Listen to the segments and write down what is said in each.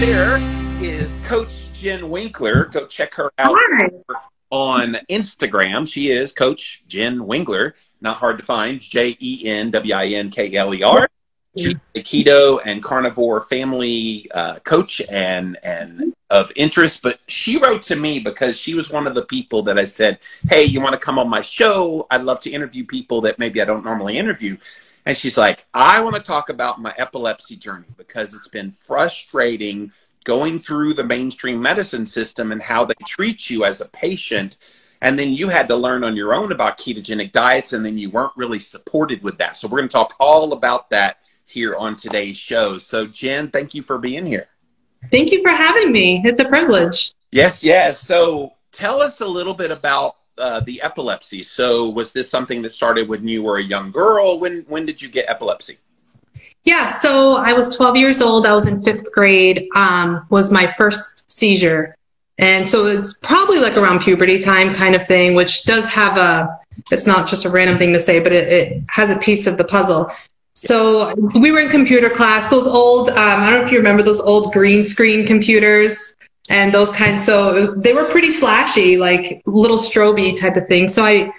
there is Coach Jen Winkler. Go check her out Hi. on Instagram. She is Coach Jen Winkler. Not hard to find. J E N W I N K L E R. She's a keto and carnivore family uh, coach and and of interest. But she wrote to me because she was one of the people that I said, "Hey, you want to come on my show? I'd love to interview people that maybe I don't normally interview." And she's like, "I want to talk about my epilepsy journey because it's been frustrating going through the mainstream medicine system and how they treat you as a patient." And then you had to learn on your own about ketogenic diets, and then you weren't really supported with that. So, we're going to talk all about that here on today's show. So, Jen, thank you for being here. Thank you for having me. It's a privilege. Yes, yes. So, tell us a little bit about uh, the epilepsy. So, was this something that started when you were a young girl? When when did you get epilepsy? Yeah, so I was 12 years old. I was in fifth grade. Um, was my first seizure, and so it's probably like around puberty time, kind of thing, which does have a. It's not just a random thing to say, but it, it has a piece of the puzzle. So we were in computer class. Those old, um, I don't know if you remember those old green screen computers and those kinds. So they were pretty flashy, like little stroby type of thing. So I,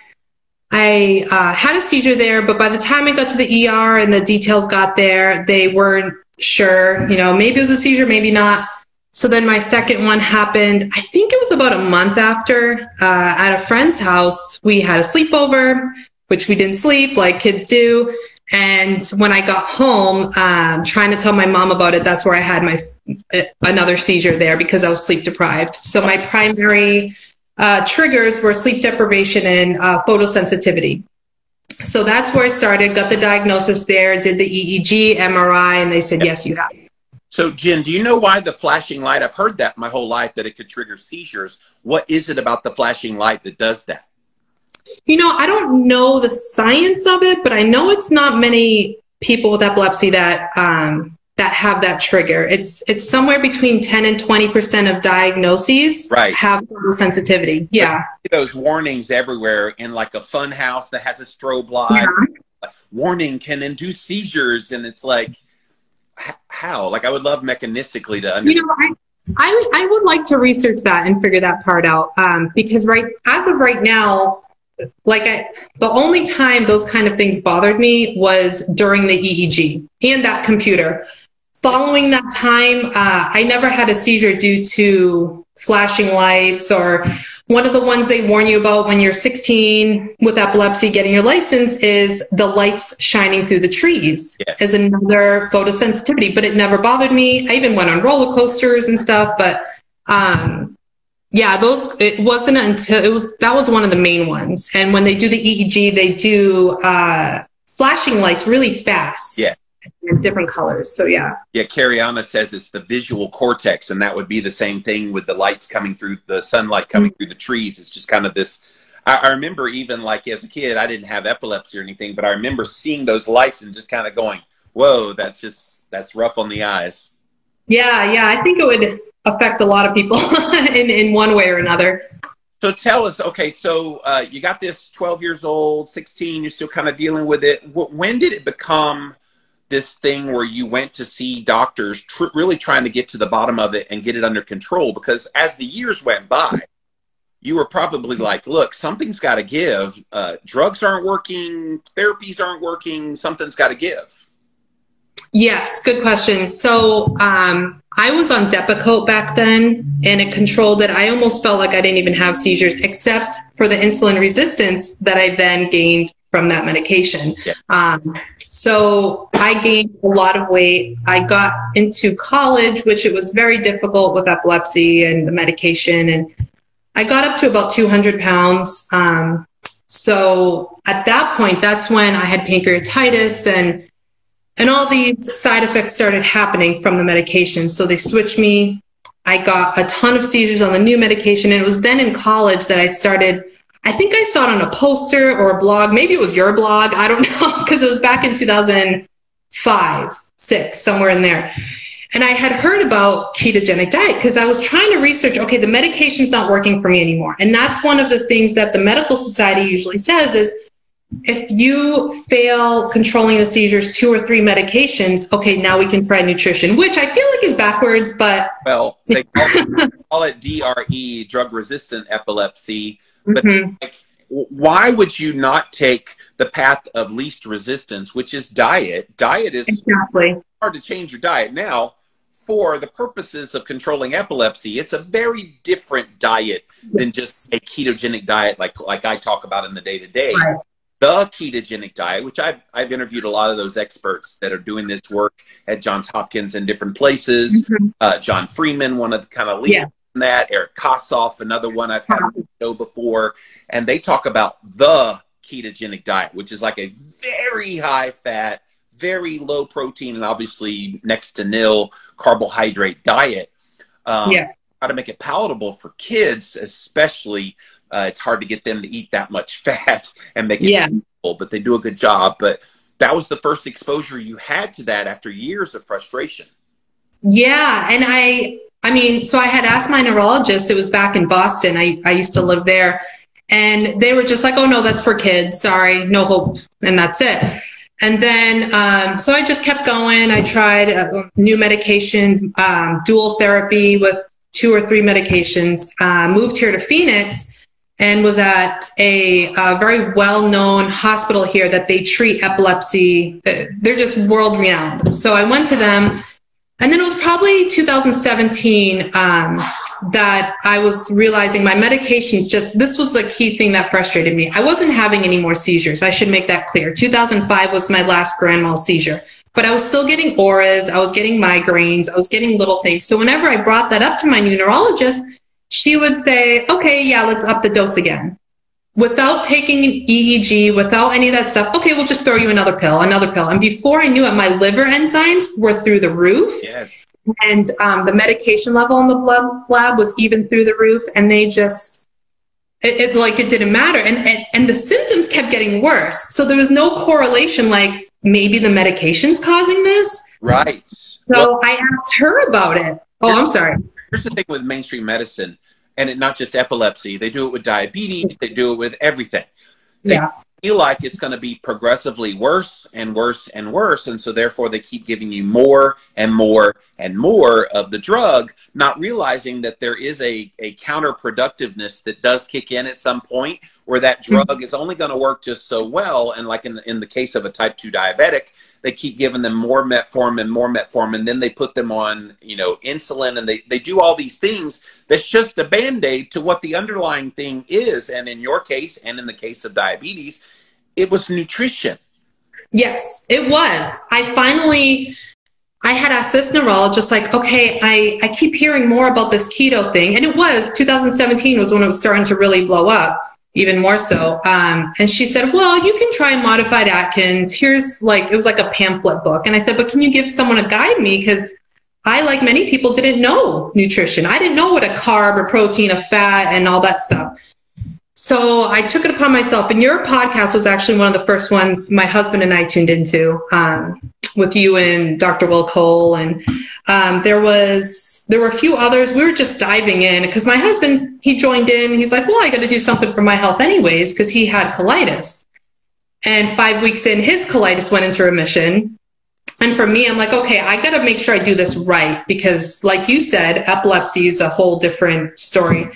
I uh, had a seizure there, but by the time I got to the ER and the details got there, they weren't sure. You know, maybe it was a seizure, maybe not. So then my second one happened. I think it was about a month after uh, at a friend's house. We had a sleepover, which we didn't sleep like kids do. And when I got home, um, trying to tell my mom about it, that's where I had my uh, another seizure there because I was sleep deprived. So my primary uh, triggers were sleep deprivation and uh, photosensitivity. So that's where I started. Got the diagnosis there. Did the EEG, MRI, and they said yes, you have. So, Jen, do you know why the flashing light? I've heard that my whole life that it could trigger seizures. What is it about the flashing light that does that? You know, I don't know the science of it, but I know it's not many people with epilepsy that um, that have that trigger. It's it's somewhere between ten and twenty percent of diagnoses Right. have sensitivity. Yeah, Those warnings everywhere in like a fun house that has a strobe light. Warning can induce seizures, and it's like, how? Like, I would love mechanistically to understand. you know, I, I I would like to research that and figure that part out um, because right as of right now, like I, the only time those kind of things bothered me was during the EEG and that computer. Following that time, uh, I never had a seizure due to flashing lights or one of the ones they warn you about when you're 16 with epilepsy getting your license is the lights shining through the trees Yes. is another photosensitivity but it never bothered me i even went on roller coasters and stuff but um yeah those it wasn't until it was that was one of the main ones and when they do the eeg they do uh flashing lights really fast Yeah. Different colors so yeah Yeah, Cariana says it's the visual cortex, and that would be the same thing with the lights coming through the sunlight coming through the trees. It's just kind of this. I, I remember even like as a kid, I didn't have epilepsy or anything, but I remember seeing those lights and just kind of going, "Whoa, that's just that's rough on the eyes." yeah yeah i think it would affect a lot of people in in one way or another So tell us, okay, so uh, you got this 12 years old, 16, you're still kind of dealing with it. Wh- When did it become this thing where you went to see doctors, tr- really trying to get to the bottom of it and get it under control? Because as the years went by, you were probably like, look, something's got to give. Uh, drugs aren't working, therapies aren't working, something's got to give. Yes, good question. So um, I was on Depakote back then, and it controlled it. I almost felt like I didn't even have seizures, except for the insulin resistance that I then gained from that medication. Yeah. Um, so I gained a lot of weight. I got into college, which it was very difficult with epilepsy and the medication, and I got up to about 200 pounds. Um, so at that point, that's when I had pancreatitis and and all these side effects started happening from the medication. So they switched me. I got a ton of seizures on the new medication. And it was then in college that I started. I think I saw it on a poster or a blog. Maybe it was your blog. I don't know. Because it was back in 2005, six, somewhere in there. And I had heard about ketogenic diet because I was trying to research okay, the medication's not working for me anymore. And that's one of the things that the medical society usually says is if you fail controlling the seizures two or three medications, okay, now we can try nutrition, which I feel like is backwards, but. Well, they call it, call it DRE, drug resistant epilepsy. But mm-hmm. like, why would you not take the path of least resistance, which is diet? Diet is exactly. hard to change your diet. Now, for the purposes of controlling epilepsy, it's a very different diet than just a ketogenic diet like like I talk about in the day to day the ketogenic diet, which I've, I've interviewed a lot of those experts that are doing this work at Johns Hopkins in different places. Mm-hmm. Uh, John Freeman, one of the kind of leaders yeah. That, Eric Kossoff, another one I've had on the show before. And they talk about the ketogenic diet, which is like a very high fat, very low protein, and obviously next to nil carbohydrate diet. Um, yeah. How to make it palatable for kids, especially uh, it's hard to get them to eat that much fat and make it yeah. but they do a good job. But that was the first exposure you had to that after years of frustration. Yeah, and I I mean, so I had asked my neurologist, it was back in Boston. I, I used to live there. And they were just like, oh, no, that's for kids. Sorry, no hope. And that's it. And then, um, so I just kept going. I tried uh, new medications, um, dual therapy with two or three medications, uh, moved here to Phoenix and was at a, a very well known hospital here that they treat epilepsy. They're just world renowned. So I went to them. And then it was probably 2017 um, that I was realizing my medications just, this was the key thing that frustrated me. I wasn't having any more seizures. I should make that clear. 2005 was my last grand mal seizure, but I was still getting auras. I was getting migraines. I was getting little things. So whenever I brought that up to my new neurologist, she would say, okay, yeah, let's up the dose again. Without taking an EEG, without any of that stuff, okay, we'll just throw you another pill, another pill. And before I knew it, my liver enzymes were through the roof. Yes. And um, the medication level in the blood lab was even through the roof. And they just, it, it like it didn't matter. And, and, and the symptoms kept getting worse. So there was no correlation like maybe the medication's causing this. Right. So well, I asked her about it. Oh, I'm sorry. Here's the thing with mainstream medicine and it, not just epilepsy. They do it with diabetes. They do it with everything. They yeah. feel like it's going to be progressively worse and worse and worse, and so therefore they keep giving you more and more and more of the drug, not realizing that there is a, a counterproductiveness that does kick in at some point where that mm-hmm. drug mm-hmm. is only going to work just so well. And like in in the case of a type two diabetic, they keep giving them more metformin, and more metformin, and then they put them on, you know, insulin and they, they do all these things that's just a band-aid to what the underlying thing is. And in your case, and in the case of diabetes, it was nutrition. Yes, it was. I finally I had asked this neurologist, like, okay, I, I keep hearing more about this keto thing. And it was 2017 was when it was starting to really blow up even more so. Um, and she said, well, you can try modified Atkins. Here's like, it was like a pamphlet book. And I said, but can you give someone to guide me? Because I, like many people, didn't know nutrition. I didn't know what a carb, a protein, a fat, and all that stuff. So I took it upon myself. And your podcast was actually one of the first ones my husband and I tuned into. Um, with you and Dr. Will Cole, and um, there was there were a few others. We were just diving in because my husband he joined in. He's like, "Well, I got to do something for my health anyways," because he had colitis. And five weeks in, his colitis went into remission. And for me, I'm like, okay, I got to make sure I do this right because, like you said, epilepsy is a whole different story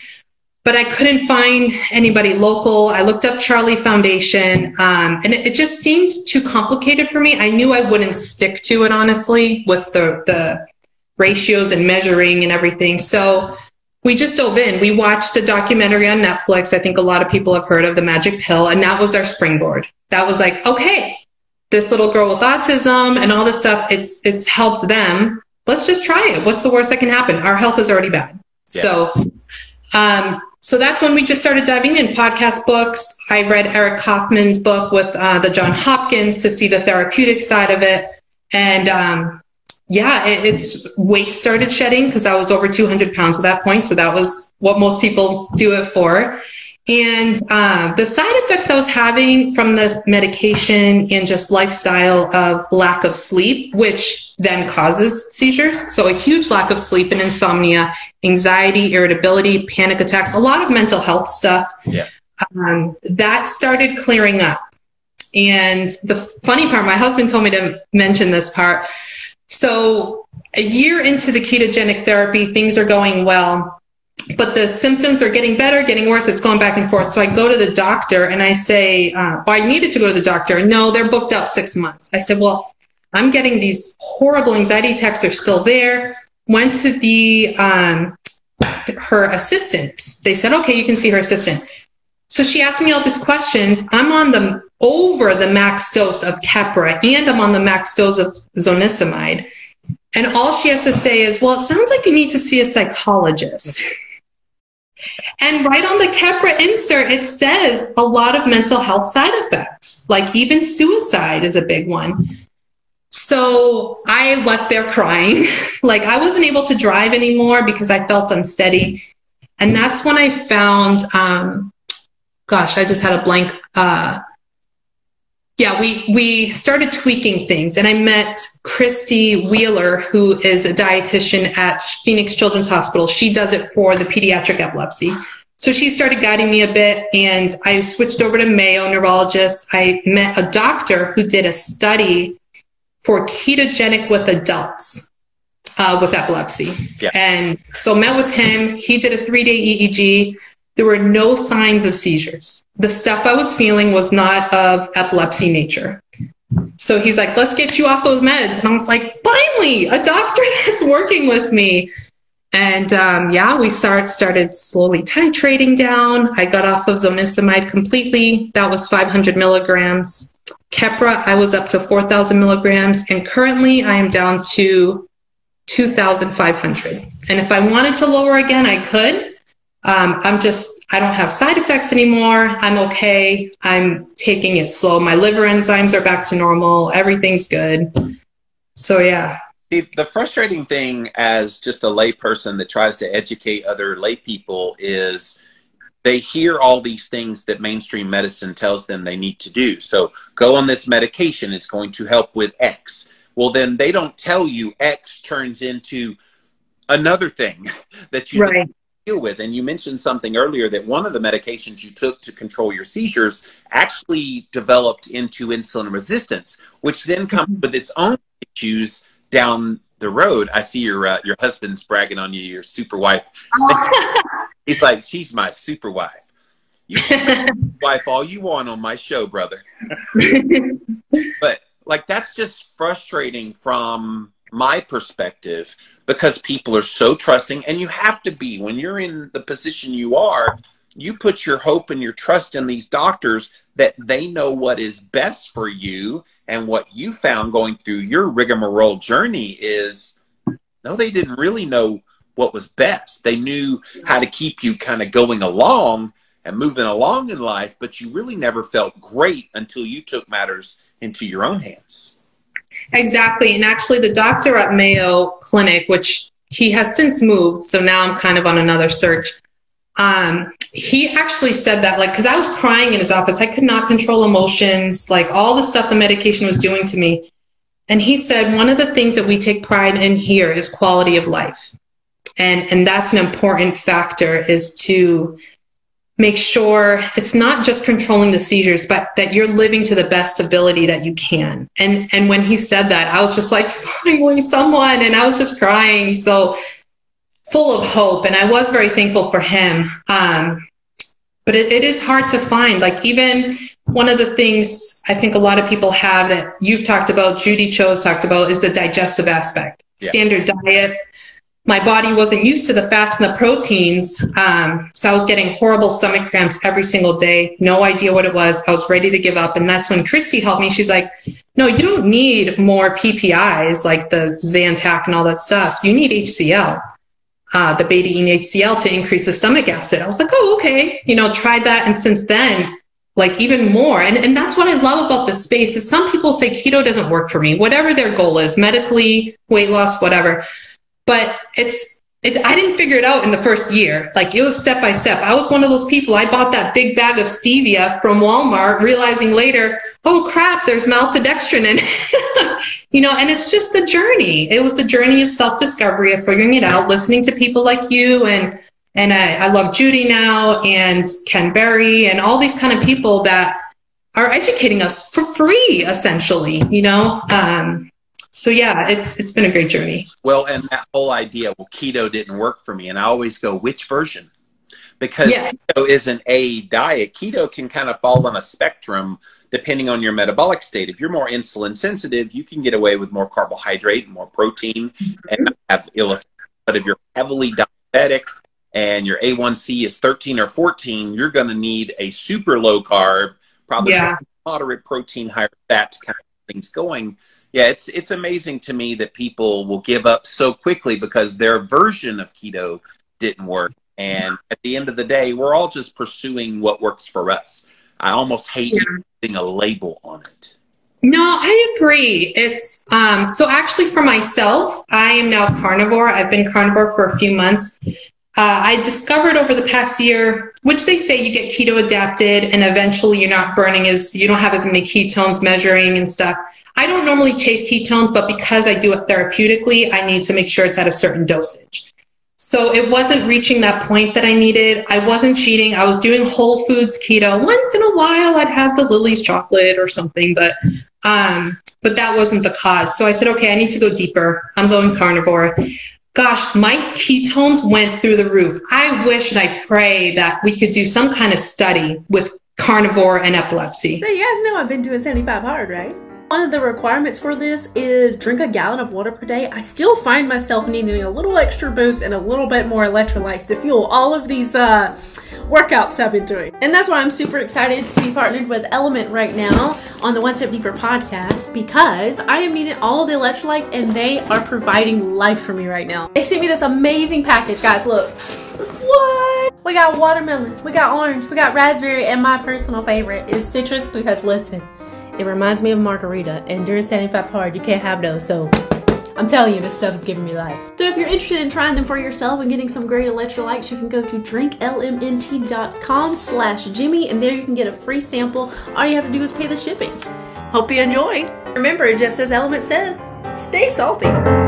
but I couldn't find anybody local. I looked up Charlie Foundation, um, and it, it, just seemed too complicated for me. I knew I wouldn't stick to it, honestly, with the, the ratios and measuring and everything. So we just dove in. We watched a documentary on Netflix. I think a lot of people have heard of The Magic Pill, and that was our springboard. That was like, okay, this little girl with autism and all this stuff, it's, it's helped them. Let's just try it. What's the worst that can happen? Our health is already bad. Yeah. So, um, so that's when we just started diving in podcast books. I read Eric Kaufman's book with uh, the John Hopkins to see the therapeutic side of it. And um, yeah, it, it's weight started shedding because I was over 200 pounds at that point. So that was what most people do it for. And uh, the side effects I was having from the medication and just lifestyle of lack of sleep, which then causes seizures. So a huge lack of sleep and insomnia, anxiety, irritability, panic attacks, a lot of mental health stuff. Yeah. Um, that started clearing up. And the funny part, my husband told me to mention this part. So a year into the ketogenic therapy, things are going well, but the symptoms are getting better, getting worse. It's going back and forth. So I go to the doctor and I say, uh, well, I needed to go to the doctor. No, they're booked up six months. I said, well, I'm getting these horrible anxiety attacks. They're still there. Went to the, um, her assistant. They said, okay, you can see her assistant. So she asked me all these questions. I'm on the over the max dose of Keppra and I'm on the max dose of zonisamide. And all she has to say is, well, it sounds like you need to see a psychologist. And right on the Keppra insert, it says a lot of mental health side effects, like even suicide is a big one. So I left there crying. like I wasn't able to drive anymore because I felt unsteady. And that's when I found, um, gosh, I just had a blank. Uh, yeah, we we started tweaking things, and I met Christy Wheeler, who is a dietitian at Phoenix Children's Hospital. She does it for the pediatric epilepsy. So she started guiding me a bit, and I switched over to Mayo neurologist. I met a doctor who did a study for ketogenic with adults uh, with epilepsy, yeah. and so met with him. He did a three day EEG there were no signs of seizures. The stuff I was feeling was not of epilepsy nature. So he's like, let's get you off those meds. And I was like, finally, a doctor that's working with me. And um, yeah, we start, started slowly titrating down. I got off of zonisamide completely. That was 500 milligrams. Keppra, I was up to 4,000 milligrams. And currently I am down to 2,500. And if I wanted to lower again, I could um, I'm just, I don't have side effects anymore. I'm okay. I'm taking it slow. My liver enzymes are back to normal. Everything's good. So, yeah. See, the frustrating thing as just a layperson that tries to educate other lay people is they hear all these things that mainstream medicine tells them they need to do. So, go on this medication, it's going to help with X. Well, then they don't tell you X turns into another thing that you right deal with. And you mentioned something earlier that one of the medications you took to control your seizures actually developed into insulin resistance, which then comes mm-hmm. with its own issues down the road. I see your uh, your husband's bragging on you, your super wife. Oh. He's like, she's my super wife. You wife all you want on my show, brother. but like that's just frustrating from my perspective because people are so trusting and you have to be when you're in the position you are you put your hope and your trust in these doctors that they know what is best for you and what you found going through your rigmarole journey is no they didn't really know what was best. They knew how to keep you kind of going along and moving along in life but you really never felt great until you took matters into your own hands Exactly. And actually, the doctor at Mayo Clinic, which he has since moved, so now I'm kind of on another search. Um, he actually said that, like, because I was crying in his office, I could not control emotions, like all the stuff the medication was doing to me. And he said one of the things that we take pride in here is quality of life, and and that's an important factor is to make sure it's not just controlling the seizures but that you're living to the best ability that you can. And and when he said that i was just like finally someone and i was just crying. So full of hope and i was very thankful for him. Um, but it, it is hard to find. Like even one of the things i think a lot of people have that you've talked about judy cho's talked about is the digestive aspect. Yeah. standard diet my body wasn't used to the fats and the proteins. Um, so I was getting horrible stomach cramps every single day. No idea what it was. I was ready to give up. And that's when Christy helped me. She's like, no, you don't need more PPIs like the Zantac and all that stuff. You need HCl, uh, the betaine HCl to increase the stomach acid. I was like, oh, okay. You know, tried that. And since then, like even more. And, and that's what I love about this space is some people say keto doesn't work for me, whatever their goal is, medically, weight loss, whatever but it's it, I didn't figure it out in the first year. Like it was step by step. I was one of those people. I bought that big bag of stevia from Walmart, realizing later, oh crap, there's maltodextrin in it. you know, and it's just the journey. It was the journey of self discovery, of figuring it out, listening to people like you and and I, I love Judy now and Ken Berry and all these kind of people that are educating us for free, essentially. You know, um, so yeah, it's it's been a great journey. Well, and that whole idea, well, keto didn't work for me, and I always go, which version? Because yes. keto isn't a diet. Keto can kind of fall on a spectrum depending on your metabolic state. If you're more insulin sensitive, you can get away with more carbohydrate and more protein and have ill effects. But if you're heavily diabetic and your A1C is 13 or 14, you're going to need a super low carb, probably yeah. moderate protein, higher fat to kind of things going. Yeah, it's it's amazing to me that people will give up so quickly because their version of keto didn't work. And at the end of the day, we're all just pursuing what works for us. I almost hate yeah. putting a label on it. No, I agree. It's um, so actually for myself, I am now carnivore. I've been carnivore for a few months. Uh, I discovered over the past year, which they say you get keto adapted and eventually you're not burning as you don't have as many ketones measuring and stuff. I don't normally chase ketones, but because I do it therapeutically, I need to make sure it's at a certain dosage. So it wasn't reaching that point that I needed. I wasn't cheating. I was doing whole foods keto. Once in a while, I'd have the Lily's chocolate or something, but um, but that wasn't the cause. So I said, okay, I need to go deeper. I'm going carnivore. Gosh, my ketones went through the roof. I wish and I pray that we could do some kind of study with carnivore and epilepsy. So you guys know I've been doing 75 hard, right? One of the requirements for this is drink a gallon of water per day. I still find myself needing a little extra boost and a little bit more electrolytes to fuel all of these uh, workouts I've been doing. And that's why I'm super excited to be partnered with Element right now on the One Step Deeper podcast because I am needing all the electrolytes and they are providing life for me right now. They sent me this amazing package, guys. Look. What? We got watermelon, we got orange, we got raspberry, and my personal favorite is citrus because listen, it reminds me of margarita, and during 75 hard, you can't have those. So I'm telling you, this stuff is giving me life. So if you're interested in trying them for yourself and getting some great electrolytes, you can go to drinklmnt.com slash Jimmy, and there you can get a free sample. All you have to do is pay the shipping. Hope you enjoy. Remember, just as Element says, stay salty.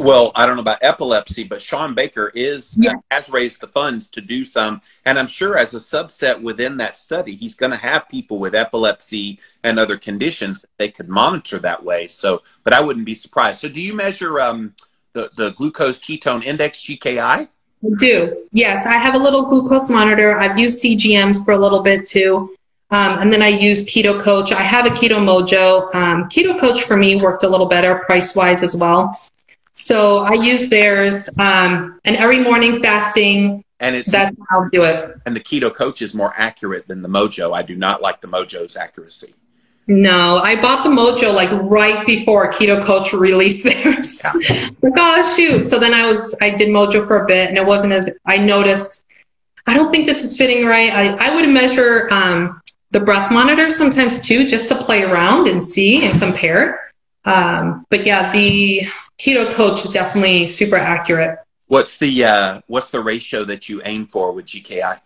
Well, I don't know about epilepsy, but Shawn Baker is yeah. has raised the funds to do some, and I'm sure as a subset within that study, he's going to have people with epilepsy and other conditions that they could monitor that way. So, but I wouldn't be surprised. So, do you measure um, the the glucose ketone index (GKI)? I do. Yes, I have a little glucose monitor. I've used CGMs for a little bit too. Um, and then I use Keto Coach. I have a Keto Mojo. Um, Keto Coach for me worked a little better price wise as well. So I use theirs, um, and every morning fasting. And it's that's how I'll do it. And the keto coach is more accurate than the Mojo. I do not like the Mojo's accuracy. No, I bought the Mojo like right before Keto Coach released theirs. Yeah. like, oh shoot! So then I was I did Mojo for a bit, and it wasn't as I noticed. I don't think this is fitting right. I I would measure um, the breath monitor sometimes too, just to play around and see and compare. Um, but yeah, the keto coach is definitely super accurate. What's the uh, what's the ratio that you aim for with GKI?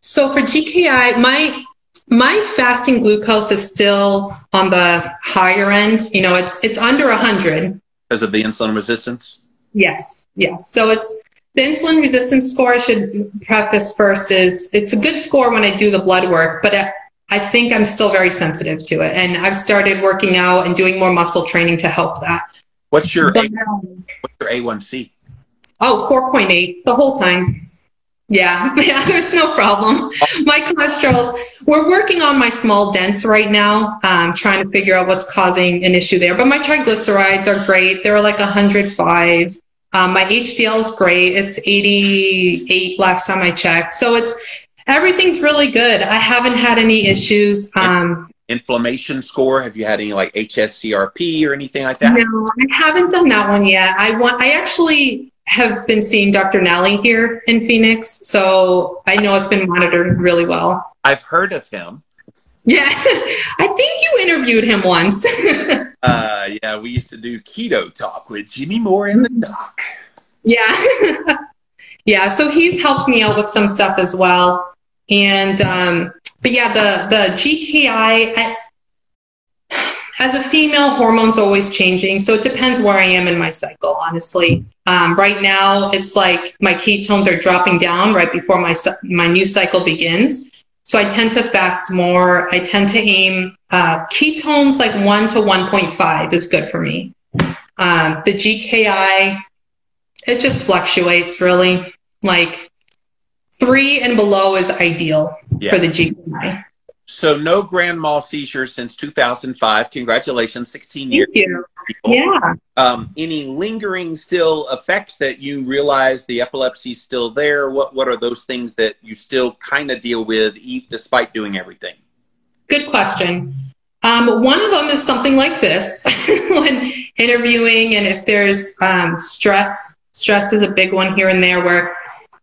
So for GKI, my my fasting glucose is still on the higher end. You know, it's it's under hundred because of the insulin resistance. Yes, yes. So it's the insulin resistance score. I should preface first is it's a good score when I do the blood work, but I think I'm still very sensitive to it, and I've started working out and doing more muscle training to help that. What's your but, um, what's your A1C? Oh, 4.8 the whole time. Yeah, yeah, there's no problem. My cholesterol's, we're working on my small dense right now, um, trying to figure out what's causing an issue there. But my triglycerides are great. They're like 105. Um, my HDL is great. It's 88 last time I checked. So it's, everything's really good. I haven't had any issues. Um, inflammation score? Have you had any like HSCRP or anything like that? No, I haven't done that one yet. I want. I actually have been seeing Dr. Nally here in Phoenix, so I know it's been monitored really well. I've heard of him. Yeah, I think you interviewed him once. uh, yeah, we used to do keto talk with Jimmy Moore in the doc. Yeah, yeah. So he's helped me out with some stuff as well, and um, but yeah, the the GKI. I, as a female, hormones always changing, so it depends where I am in my cycle. Honestly, um, right now it's like my ketones are dropping down right before my my new cycle begins. So I tend to fast more. I tend to aim uh, ketones like one to one point five is good for me. Um, the GKI, it just fluctuates really. Like three and below is ideal yeah. for the GKI. So no grand mal seizures since 2005. Congratulations, 16 years. Thank you. Yeah. Um, any lingering still effects that you realize the epilepsy's still there? What What are those things that you still kind of deal with, despite doing everything? Good question. Um, one of them is something like this when interviewing, and if there's um, stress, stress is a big one here and there where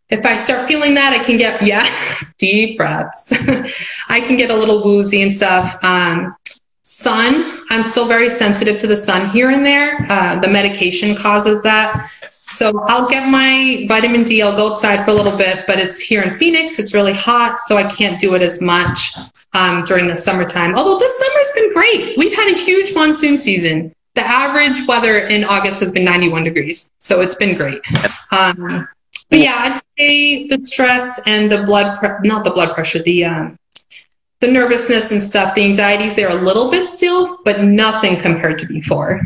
if I start feeling that, I can get, yeah, deep breaths. I can get a little woozy and stuff. Um, sun, I'm still very sensitive to the sun here and there. Uh, the medication causes that. So I'll get my vitamin D. I'll go outside for a little bit, but it's here in Phoenix. It's really hot, so I can't do it as much um, during the summertime. Although this summer's been great. We've had a huge monsoon season. The average weather in August has been 91 degrees, so it's been great. Um, but yeah, I'd say the stress and the blood, pre- not the blood pressure, the um, the nervousness and stuff, the anxieties there a little bit still, but nothing compared to before.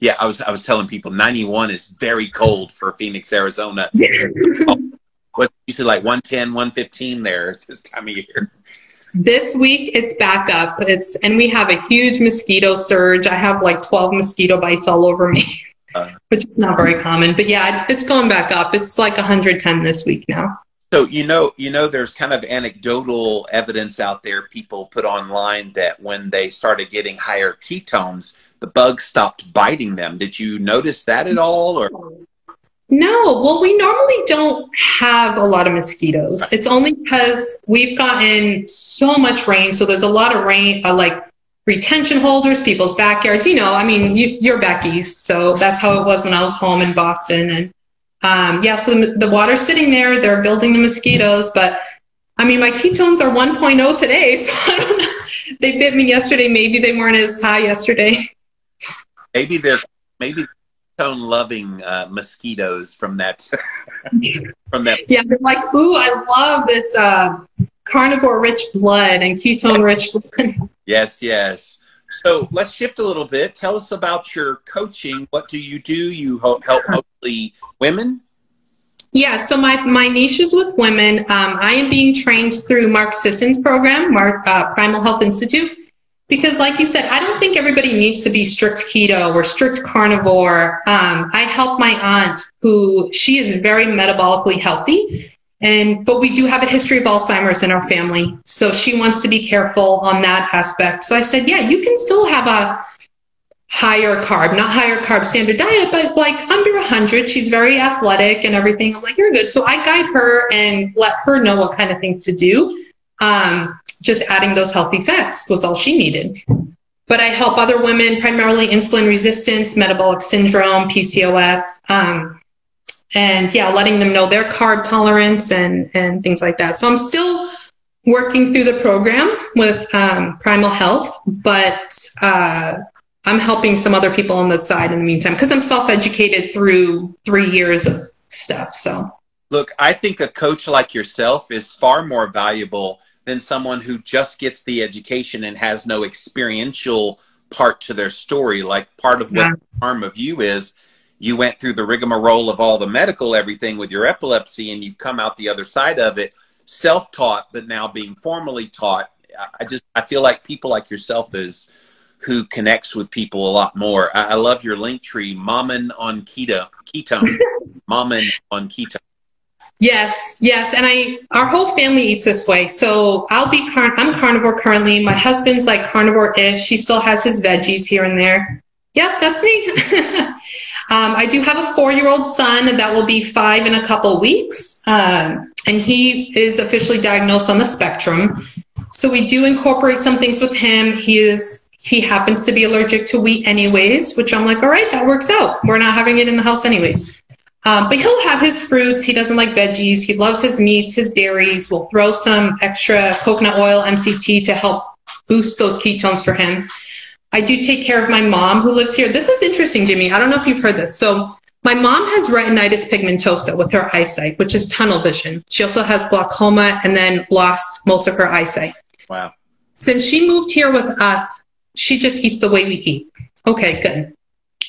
Yeah, I was I was telling people 91 is very cold for Phoenix, Arizona. Was usually like 110, 115 there this time of year. This week it's back up. It's and we have a huge mosquito surge. I have like 12 mosquito bites all over me. Uh, which is not very common. But yeah, it's, it's going back up. It's like 110 this week now. So you know, you know, there's kind of anecdotal evidence out there. People put online that when they started getting higher ketones, the bugs stopped biting them. Did you notice that at all, or? No, well, we normally don't have a lot of mosquitoes. It's only because we've gotten so much rain. So there's a lot of rain, uh, like retention holders, people's backyards. You know, I mean, you, are back east, so that's how it was when I was home in Boston. And um, yeah, so the, the water's sitting there. They're building the mosquitoes, but I mean, my ketones are 1.0 today, so I don't know. They bit me yesterday. Maybe they weren't as high yesterday. Maybe they're maybe ketone loving uh, mosquitoes from that from that. Yeah, they're like, ooh, I love this uh, carnivore rich blood and ketone rich blood. Yes, yes. So let's shift a little bit. Tell us about your coaching. What do you do? You help mostly women? Yeah, so my, my niche is with women. Um, I am being trained through Mark Sisson's program, Mark uh, Primal Health Institute, because like you said, I don't think everybody needs to be strict keto or strict carnivore. Um, I help my aunt who she is very metabolically healthy and, but we do have a history of Alzheimer's in our family. So she wants to be careful on that aspect. So I said, yeah, you can still have a higher carb, not higher carb standard diet, but like under 100. She's very athletic and everything. I'm like, you're good. So I guide her and let her know what kind of things to do. Um, just adding those healthy fats was all she needed. But I help other women, primarily insulin resistance, metabolic syndrome, PCOS. Um, and yeah, letting them know their carb tolerance and and things like that. So I'm still working through the program with um, Primal Health, but uh, I'm helping some other people on the side in the meantime because I'm self-educated through three years of stuff. So look, I think a coach like yourself is far more valuable than someone who just gets the education and has no experiential part to their story. Like part of what yeah. the harm of you is you went through the rigmarole of all the medical everything with your epilepsy and you've come out the other side of it self-taught but now being formally taught i just i feel like people like yourself is who connects with people a lot more i, I love your link tree Mamen on keto ketone Mamen on keto Yes, yes, and I our whole family eats this way. So I'll be car- I'm carnivore currently. My husband's like carnivore-ish. He still has his veggies here and there. Yep, that's me. Um, I do have a four year old son that will be five in a couple weeks, um, and he is officially diagnosed on the spectrum. So we do incorporate some things with him. He is he happens to be allergic to wheat anyways, which I'm like, all right, that works out. We're not having it in the house anyways. Um, but he'll have his fruits. He doesn't like veggies. He loves his meats, his dairies. We'll throw some extra coconut oil, MCT, to help boost those ketones for him. I do take care of my mom who lives here. This is interesting, Jimmy. I don't know if you've heard this. So my mom has retinitis pigmentosa with her eyesight, which is tunnel vision. She also has glaucoma and then lost most of her eyesight. Wow. Since she moved here with us, she just eats the way we eat. Okay, good.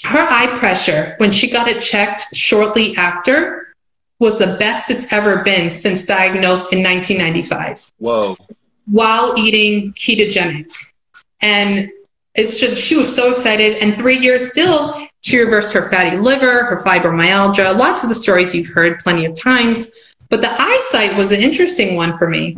Her eye pressure, when she got it checked shortly after, was the best it's ever been since diagnosed in 1995. Whoa. While eating ketogenic. And it's just, she was so excited. And three years still, she reversed her fatty liver, her fibromyalgia, lots of the stories you've heard plenty of times. But the eyesight was an interesting one for me.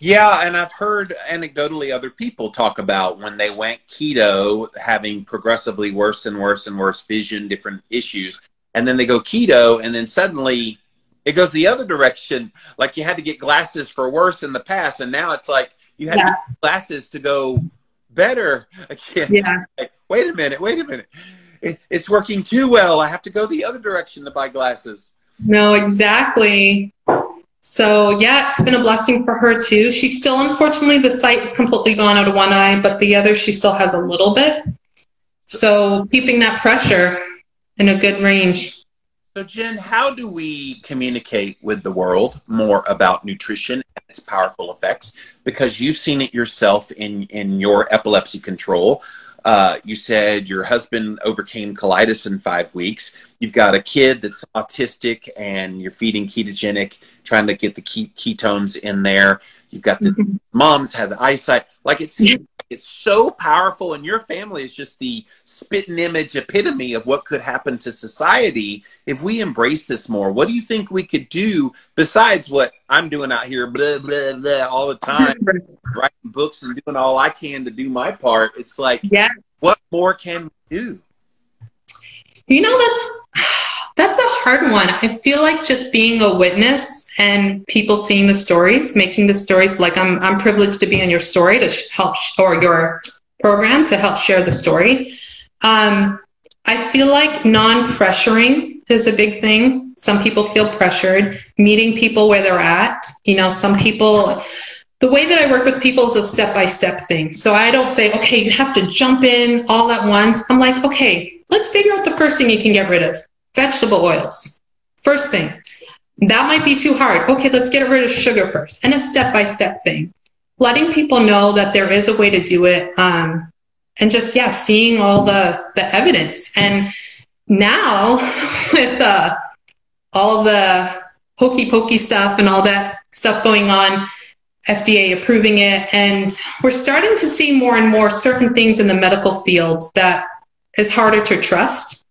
Yeah, and I've heard anecdotally other people talk about when they went keto, having progressively worse and worse and worse vision, different issues. And then they go keto, and then suddenly it goes the other direction. Like you had to get glasses for worse in the past, and now it's like you had yeah. glasses to go better. Yeah. Like, wait a minute, wait a minute. It, it's working too well. I have to go the other direction to buy glasses. No, exactly. So yeah, it's been a blessing for her too. She's still, unfortunately, the sight is completely gone out of one eye, but the other she still has a little bit. So keeping that pressure in a good range. So Jen, how do we communicate with the world more about nutrition its powerful effects? Because you've seen it yourself in in your epilepsy control. Uh, you said your husband overcame colitis in five weeks. You've got a kid that's autistic and you're feeding ketogenic, trying to get the ketones in there. You've got the mm-hmm. moms have the eyesight. Like it seems it's so powerful, and your family is just the spitting image epitome of what could happen to society if we embrace this more. What do you think we could do besides what I'm doing out here, blah blah blah, all the time, writing books and doing all I can to do my part? It's like, yes. what more can we do? You know, that's that's a hard one. I feel like just being a witness and people seeing the stories, making the stories like I'm I'm privileged to be in your story to help or your program to help share the story. Um, I feel like non-pressuring is a big thing. Some people feel pressured, meeting people where they're at. You know, some people the way that I work with people is a step by step thing. So I don't say, okay, you have to jump in all at once. I'm like, okay, let's figure out the first thing you can get rid of vegetable oils. First thing. That might be too hard. Okay, let's get rid of sugar first. And a step by step thing. Letting people know that there is a way to do it. Um, and just, yeah, seeing all the, the evidence. And now with uh, all the hokey pokey stuff and all that stuff going on, FDA approving it. And we're starting to see more and more certain things in the medical field that is harder to trust.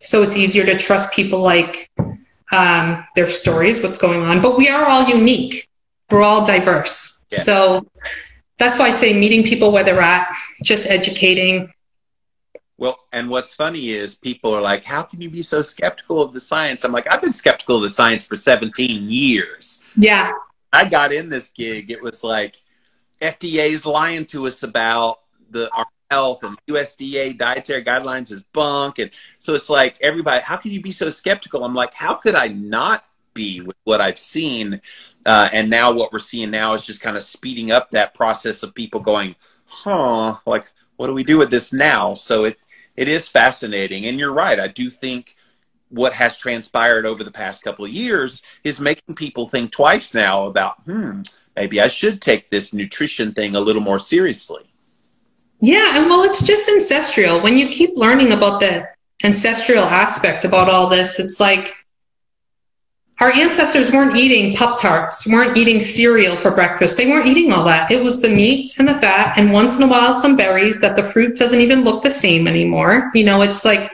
So it's easier to trust people like um, their stories, what's going on. But we are all unique. We're all diverse. Yeah. So that's why I say meeting people where they're at, just educating. Well, and what's funny is people are like, how can you be so skeptical of the science? I'm like, I've been skeptical of the science for 17 years. Yeah. I got in this gig, it was like FDA's lying to us about the our health and USDA dietary guidelines is bunk. And so it's like everybody, how can you be so skeptical? I'm like, how could I not be with what I've seen? Uh, and now what we're seeing now is just kind of speeding up that process of people going, huh, like, what do we do with this now? So it, it is fascinating. And you're right. I do think what has transpired over the past couple of years is making people think twice now about, hmm, maybe I should take this nutrition thing a little more seriously. Yeah, and well, it's just ancestral. When you keep learning about the ancestral aspect about all this, it's like our ancestors weren't eating Pop Tarts, weren't eating cereal for breakfast. They weren't eating all that. It was the meat and the fat, and once in a while, some berries that the fruit doesn't even look the same anymore. You know, it's like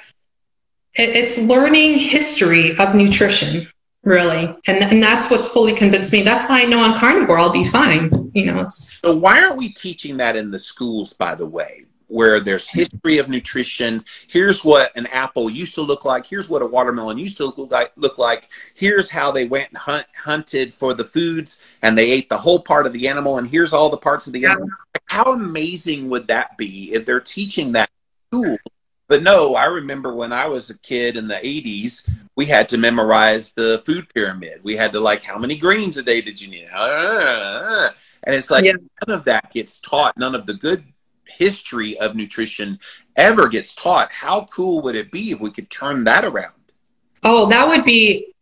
it's learning history of nutrition really and and that's what's fully convinced me that's why i know on carnivore i'll be fine you know it's so why aren't we teaching that in the schools by the way where there's history of nutrition? Here's what an apple used to look like. Here's what a watermelon used to look like look like. Here's how they went and hunt, hunted for the foods and they ate the whole part of the animal and here's all the parts of the animal. How amazing would that be if they're teaching that school? But no, I remember when I was a kid in the 80s, we had to memorize the food pyramid. We had to like, how many greens a day did you need? Ah, ah, ah. And it's like yeah. none of that gets taught. None of the good history of nutrition ever gets taught. How cool would it be if we could turn that around? Oh, that would be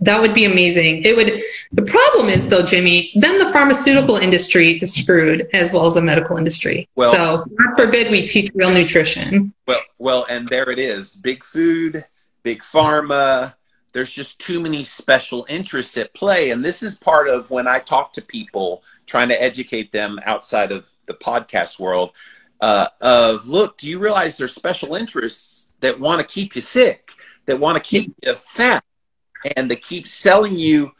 that would be amazing. It would. The problem is though, Jimmy, then the pharmaceutical industry is screwed as well as the medical industry. Well, so God forbid we teach real nutrition. Well, well, and there it is. Big food, big pharma. There's just too many special interests at play, and this is part of when I talk to people trying to educate them outside of the podcast world. Uh, of look, do you realize there's special interests that want to keep you sick, that want to keep you fat and they keep selling you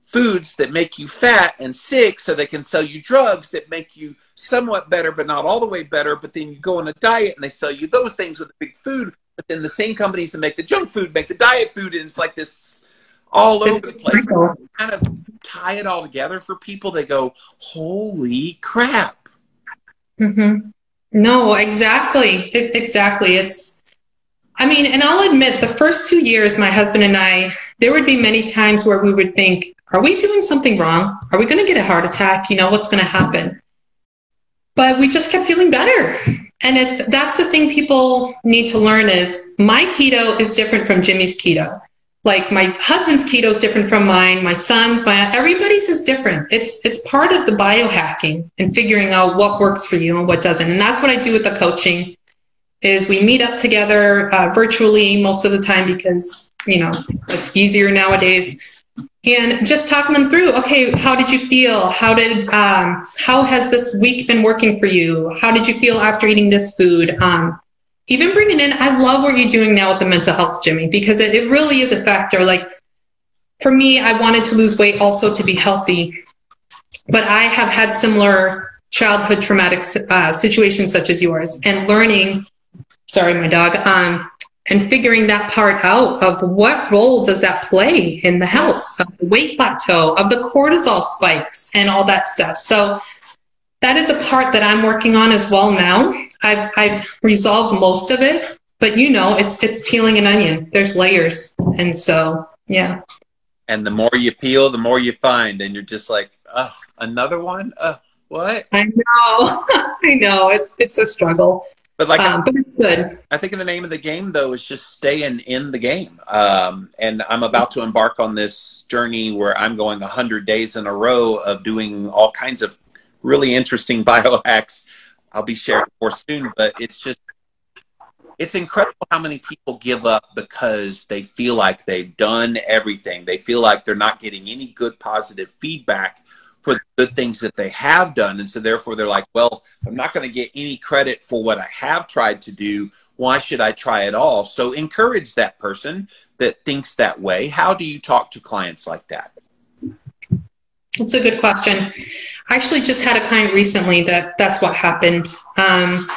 foods that make you fat and sick so they can sell you drugs that make you somewhat better but not all the way better but then you go on a diet and they sell you those things with the big food but then the same companies that make the junk food make the diet food and it's like this all over the place kind of tie it all together for people they go holy crap mm-hmm. no exactly it, exactly it's i mean and i'll admit the first two years my husband and i there would be many times where we would think, are we doing something wrong? Are we going to get a heart attack? You know, what's going to happen? But we just kept feeling better. And it's that's the thing people need to learn is my keto is different from Jimmy's keto. Like my husband's keto is different from mine, my son's, my everybody's is different. It's it's part of the biohacking and figuring out what works for you and what doesn't. And that's what I do with the coaching is we meet up together uh, virtually most of the time because you know, it's easier nowadays. And just talking them through, okay, how did you feel? How did, um, how has this week been working for you? How did you feel after eating this food? Um, even bringing in, I love what you're doing now with the mental health, Jimmy, because it, it really is a factor. Like for me, I wanted to lose weight also to be healthy, but I have had similar childhood traumatic uh, situations such as yours and learning, sorry, my dog, um, and figuring that part out of what role does that play in the health of the weight plateau, of the cortisol spikes, and all that stuff. So that is a part that I'm working on as well now. I've I've resolved most of it, but you know, it's it's peeling an onion. There's layers, and so yeah. And the more you peel, the more you find, and you're just like, oh, another one. Uh, what? I know, I know. It's it's a struggle. But like, um, but good. I think in the name of the game though is just staying in the game. Um, and I'm about to embark on this journey where I'm going hundred days in a row of doing all kinds of really interesting biohacks. I'll be sharing more soon, but it's just it's incredible how many people give up because they feel like they've done everything. They feel like they're not getting any good positive feedback for the things that they have done. And so therefore they're like, well, I'm not going to get any credit for what I have tried to do. Why should I try at all? So encourage that person that thinks that way. How do you talk to clients like that? That's a good question. I actually just had a client recently that that's what happened. Um,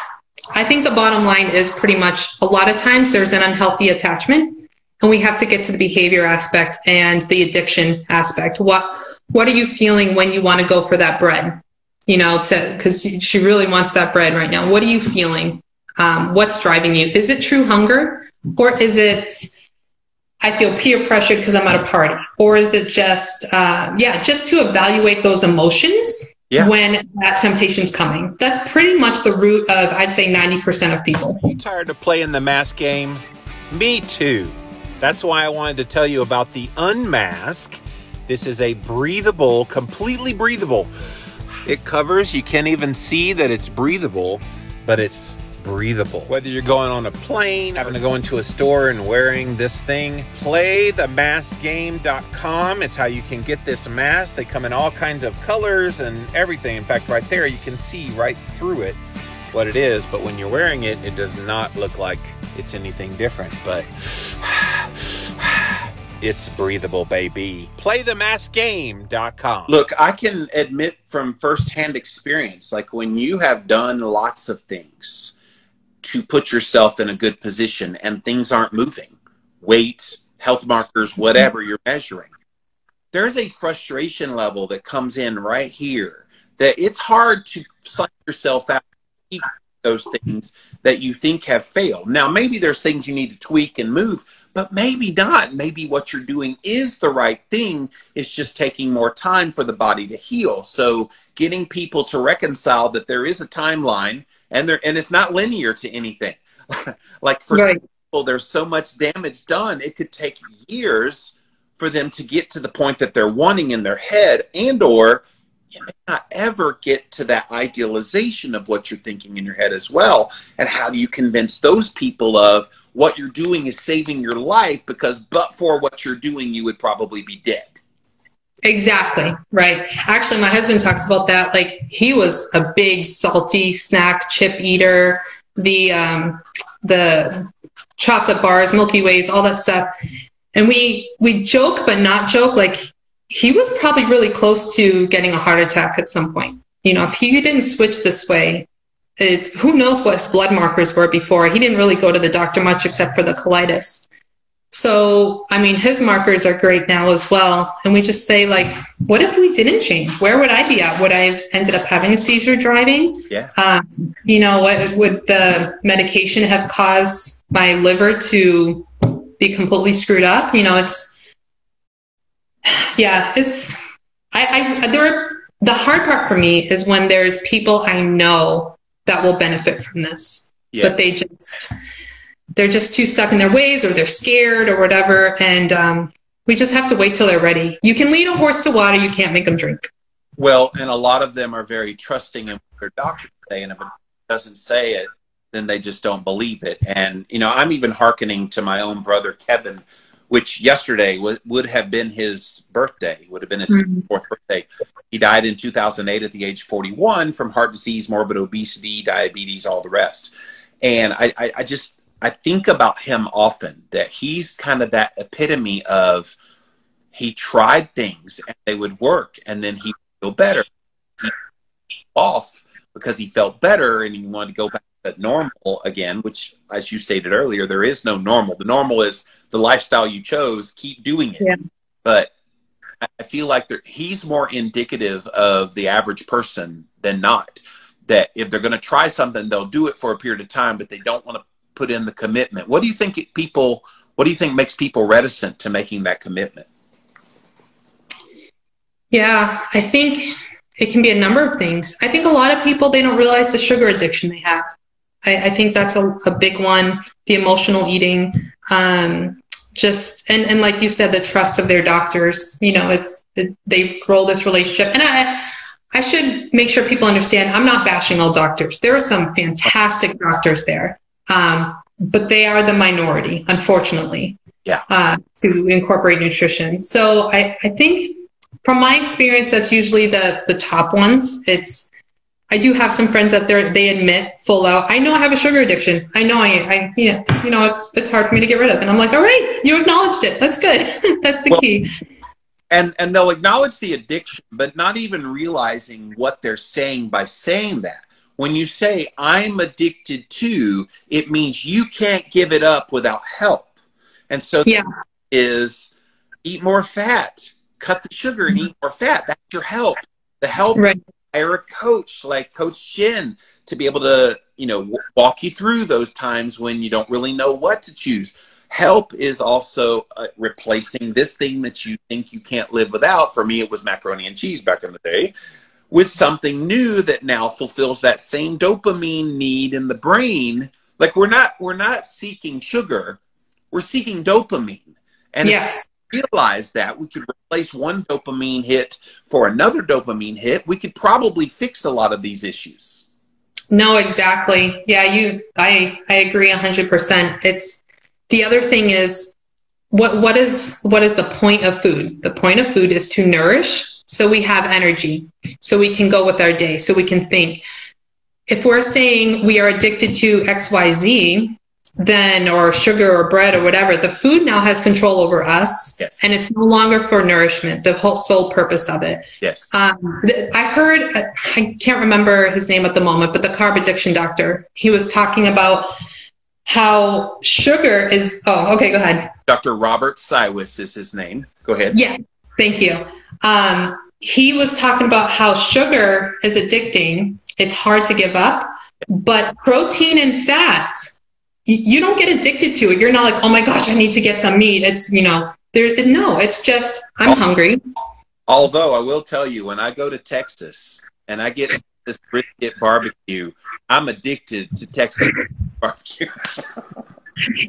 I think the bottom line is pretty much a lot of times there's an unhealthy attachment and we have to get to the behavior aspect and the addiction aspect. What what are you feeling when you want to go for that bread? You know, to because she really wants that bread right now. What are you feeling? Um, what's driving you? Is it true hunger, or is it I feel peer pressure because I'm at a party, or is it just uh, yeah, just to evaluate those emotions yeah. when that temptation's coming? That's pretty much the root of I'd say 90% of people. You tired of playing the mask game? Me too. That's why I wanted to tell you about the Unmask this is a breathable, completely breathable. It covers, you can't even see that it's breathable, but it's breathable. Whether you're going on a plane, having to go into a store and wearing this thing, playthemaskgame.com is how you can get this mask. They come in all kinds of colors and everything. In fact, right there, you can see right through it what it is, but when you're wearing it, it does not look like it's anything different. But it's breathable, baby. PlayTheMaskGame.com. Look, I can admit from firsthand experience, like when you have done lots of things to put yourself in a good position and things aren't moving, weight, health markers, whatever you're measuring, there's a frustration level that comes in right here that it's hard to psych yourself out those things that you think have failed. Now, maybe there's things you need to tweak and move, but maybe not. Maybe what you're doing is the right thing. It's just taking more time for the body to heal. So, getting people to reconcile that there is a timeline and they're and it's not linear to anything. like for Right. people, there's so much damage done. It could take years for them to get to the point that they're wanting in their head, and or you may not ever get to that idealization of what you're thinking in your head as well. And how do you convince those people of what you're doing is saving your life because but for what you're doing, you would probably be dead. Exactly. Right. Actually, my husband talks about that. Like he was a big salty snack chip eater, the, um, the chocolate bars, Milky Ways, all that stuff. And we, we joke, but not joke. Like he was probably really close to getting a heart attack at some point. You know, if he didn't switch this way, it's who knows what his blood markers were before. He didn't really go to the doctor much except for the colitis. So, I mean, his markers are great now as well. And we just say, like, what if we didn't change? Where would I be at? Would I have ended up having a seizure driving? Yeah. Um, you know, what would the medication have caused my liver to be completely screwed up? You know, it's, yeah, it's, I, I, there are, the hard part for me is when there's people I know that will benefit from this, Yeah. but they just, they're just too stuck in their ways or they're scared or whatever. And um, we just have to wait till they're ready. You can lead a horse to water, you can't make them drink. Well, and a lot of them are very trusting in what their doctor say, and if it doesn't say it, then they just don't believe it. And you know, I'm even hearkening to my own brother Kevin, which yesterday would would have been his birthday, would have been his Mhm. fourth birthday. He died in 2008 at the age of 41 from heart disease, morbid obesity, diabetes, all the rest. And I, I, I just I think about him often that he's kind of that epitome of he tried things and they would work, and then he feel better. He off because he felt better and he wanted to go back to normal again, which, as you stated earlier, there is no normal. The normal is the lifestyle you chose. Keep doing it. Yeah. But I- I feel like there, he's more indicative of the average person than not. That if they're going to try something, they'll do it for a period of time, but they don't want to put in the commitment. What do you think it- people? What do you think makes people reticent to making that commitment? Yeah, I think it can be a number of things. I think a lot of people they don't realize the sugar addiction they have. I, I think that's a, a big one. The emotional eating, um, just and and like you said, the trust of their doctors. You know, it's it, they roll this relationship, and I. I should make sure people understand I'm not bashing all doctors. There are some fantastic doctors there, um, but they are the minority, unfortunately, Yeah. uh, to incorporate nutrition. So I, I think from my experience, that's usually the the top ones. It's I do have some friends that they they admit full out. I know I have a sugar addiction. I know I I yeah you know it's it's hard for me to get rid of. And I'm like, all right, you acknowledged it. That's good. that's the Well- key. and and they'll acknowledge the addiction but not even realizing what they're saying by saying that when you say i'm addicted to it means you can't give it up without help and so Yeah. is eat more fat cut the sugar and eat more fat that's your help the help Right. Hire a coach like coach Jen to be able to you know walk you through those times when you don't really know what to choose. Help is also uh, replacing this thing that you think you can't live without. For me it was macaroni and cheese back in the day with something new that now fulfills that same dopamine need in the brain. Like we're not we're not seeking sugar. We're seeking dopamine. And yes. Realize that we could replace one dopamine hit for another dopamine hit we could probably fix a lot of these issues No, exactly. Yeah, you I I agree 100%. It's the other thing is what what is what is the point of food? The point of food is to nourish so we have energy, so we can go with our day, so we can think. If we're saying we are addicted to XYZ, then or sugar or bread or whatever, the food now has control over us yes and it's no longer for nourishment, the whole sole purpose of it. yes Um, I heard, I can't remember his name at the moment, but the carb addiction doctor, he was talking about how sugar is, oh, okay, go ahead. dr robert Cywes is his name go ahead Yeah, thank you. Um, he was talking about how sugar is addicting. It's hard to give up, but protein and fat, you don't get addicted to it. You're not like, oh my gosh, I need to get some meat. It's, you know, there, no, it's just, I'm hungry. Although I will tell you, when I go to Texas and I get this brisket barbecue. I'm addicted to Texas barbecue.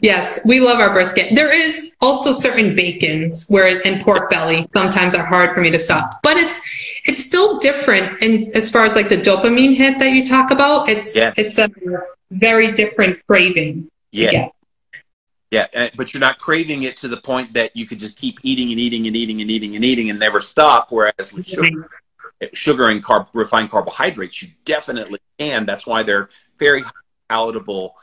Yes, we love our brisket. There is also certain bacons where and pork belly sometimes are hard for me to stop, but it's it's still different. And as far as like the dopamine hit that you talk about, it's Yes. it's a very different craving. to Yeah. get. Yeah, uh, but you're not craving it to the point that you could just keep eating and eating and eating and eating and eating and never stop. Whereas with sugar, sugar and carb, refined carbohydrates, you definitely can. That's why they're very palatable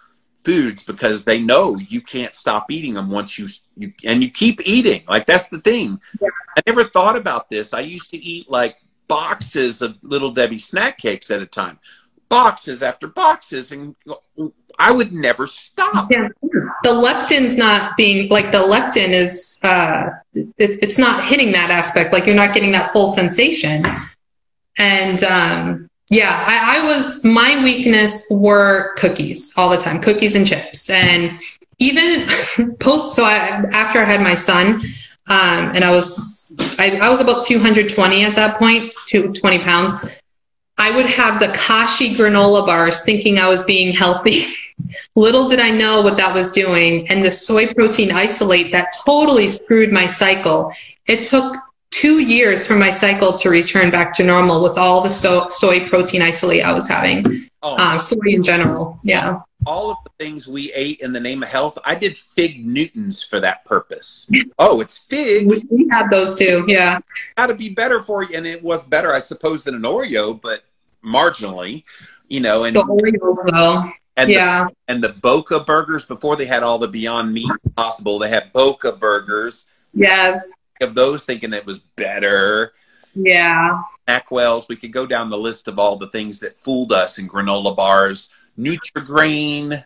foods because they know you can't stop eating them once you you and you keep eating. Like that's the thing. Yeah. I never thought about this. I used to eat like boxes of little Debbie snack cakes at a time, boxes after boxes, and I would never stop. Yeah. The leptin's not being like the leptin is uh it, it's not hitting that aspect. Like you're not getting that full sensation. And um yeah, I, I was my weakness were cookies all the time, cookies and chips. And even post so I after I had my son, um, and I was I, I was about 220 at that point, 220 pounds. I would have the Kashi granola bars thinking I was being healthy. Little did I know what that was doing. And the soy protein isolate that totally screwed my cycle. It took two years for my cycle to return back to normal with all the so- soy protein isolate I was having. Oh, Um, soy in general. Yeah. all of the things we ate in the name of health, I did fig Newtons for that purpose. Oh, it's fig. We, we had those too. Yeah. Got to be better for you, and it was better, I suppose, than an Oreo, but marginally, you know. And The and the, Yeah. and the Boca burgers before they had all the Beyond Meat possible, they had Boca burgers. Yes. Of those, thinking it was better. Yeah. SnackWell's. We could go down the list of all the things that fooled us in granola bars, Nutrigrain.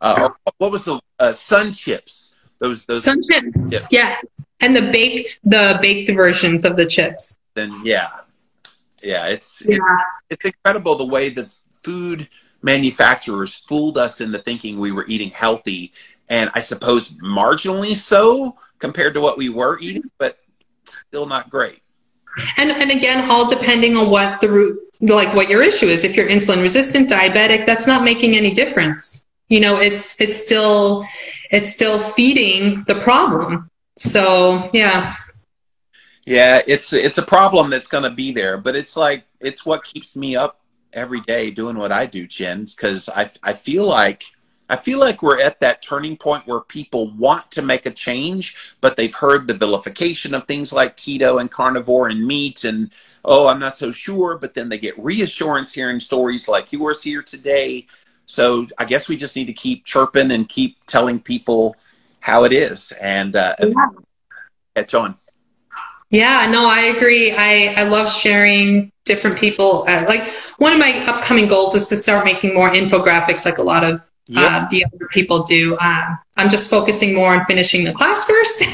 Uh, or what was the uh, Sun Chips? Those those Sun. Chips. Yes. And the baked, the baked versions of the chips. then yeah, yeah. It's Yeah. it's incredible the way the food manufacturers fooled us into thinking we were eating healthy, and I suppose marginally so compared to what we were eating, but still not great. And and again, all depending on what the root, like what your issue is. If you're insulin resistant, diabetic, that's not making any difference. You know, it's it's still it's still feeding the problem. So yeah, Yeah, it's it's a problem that's going to be there, but it's like it's what keeps me up every day doing what I do, Jen, because I I feel like I feel like we're at that turning point where people want to make a change, but they've heard the vilification of things like keto and carnivore and meat, and oh, I'm not so sure. But then they get reassurance hearing stories like yours here today. So I guess we just need to keep chirping and keep telling people how it is, and uh, catch on. Yeah, no, I agree. I I love sharing different people. Uh, like one of my upcoming goals is to start making more infographics, like a lot of Yep. uh, the other people do. Um, I'm just focusing more on finishing the class first,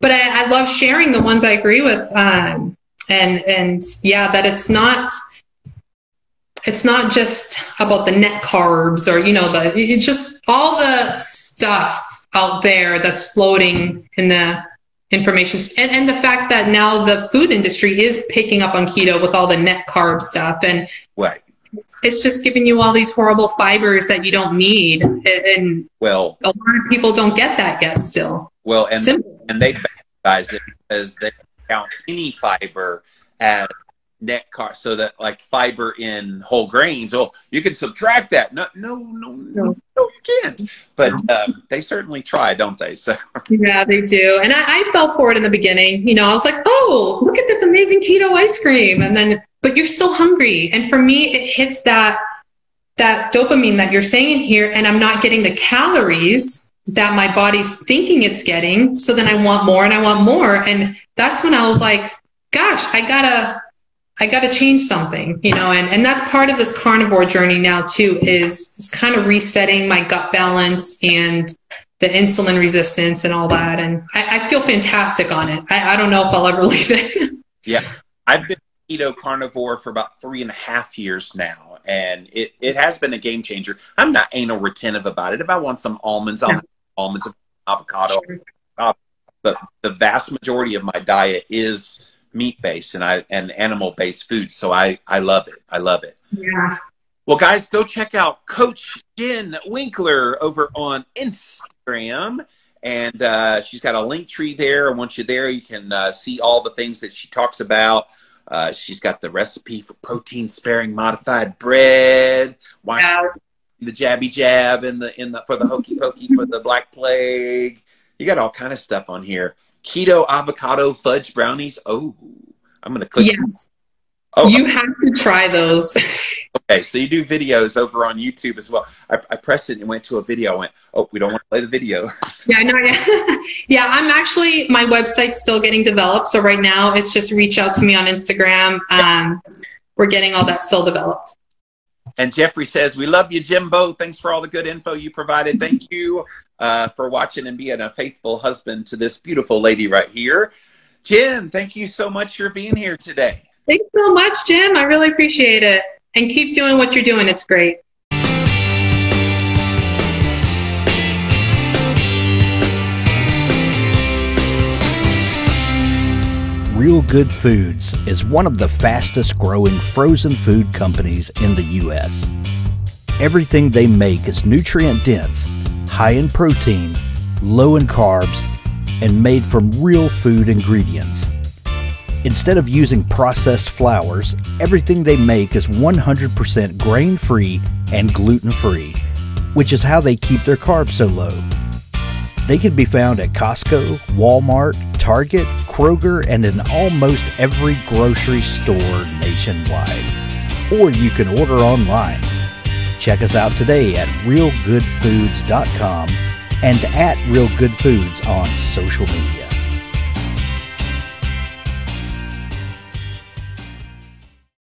but I, I love sharing the ones I agree with. Um, and and yeah, that it's not it's not just about the net carbs or you know the it's just all the stuff out there that's floating in the information and, and the fact that now the food industry is picking up on keto with all the net carb stuff and Right. it's, it's just giving you all these horrible fibers that you don't need and, and Well, a lot of people don't get that yet still well, and Simple. and they guys it because they count any fiber as net carb, so that like fiber in whole grains. Oh, you can subtract that. No, no, no, no, no you can't. But um, they certainly try, don't they? So yeah they do and I, I fell for it in the beginning you know i was like oh look at this amazing keto ice cream and then but you're still hungry and for me it hits that that dopamine that you're saying here and i'm not getting the calories that my body's thinking it's getting so then i want more and i want more and that's when i was like gosh i gotta i gotta change something you know and and that's part of this carnivore journey now too is is kind of resetting my gut balance and the insulin resistance and all that and i, I feel fantastic on it. I, I don't know if i'll ever leave it. Yeah, I've been keto carnivore for about three and a half years now, and it it has been a game changer. I'm not anal retentive about it. If I want some almonds, I'll have almonds, avocado, but the vast majority of my diet is meat based and I and animal based foods. So I I love it. I love it. Yeah. Well, guys, go check out Coach Jen Winkler over on Instagram. And uh, she's got a link tree there. And once you're there, you can uh, see all the things that she talks about. Uh, she's got the recipe for protein sparing modified bread. Why Yes. the jabby jab in the in the for the hokey pokey for the black plague. You got all kind of stuff on here. Keto avocado fudge brownies. Oh, I'm gonna click. Yes. Oh, You have to try those. okay. So you do videos over on YouTube as well. I, I pressed it and went to a video. I went, oh, we don't want to play the video. yeah, no, yeah. yeah, I'm actually my website's still getting developed. So right now it's just reach out to me on Instagram. Um, we're getting all that still developed. And Jeffrey says, We love you, Jimbo. Thanks for all the good info you provided. Thank you uh, for watching and being a faithful husband to this beautiful lady right here. Jen, thank you so much for being here today. Thanks so much, Jim. I really appreciate it. And keep doing what you're doing. It's great. Real Good Foods is one of the fastest growing frozen food companies in the U.S. Everything they make is nutrient dense, high in protein, low in carbs, and made from real food ingredients. Instead of using processed flours, everything they make is 100% grain free and gluten free, which is how they keep their carbs so low. They can be found at Costco, Walmart, Target, Kroger, and in almost every grocery store nationwide. Or you can order online. Check us out today at realgoodfoods.com and at Real Good Foods on social media.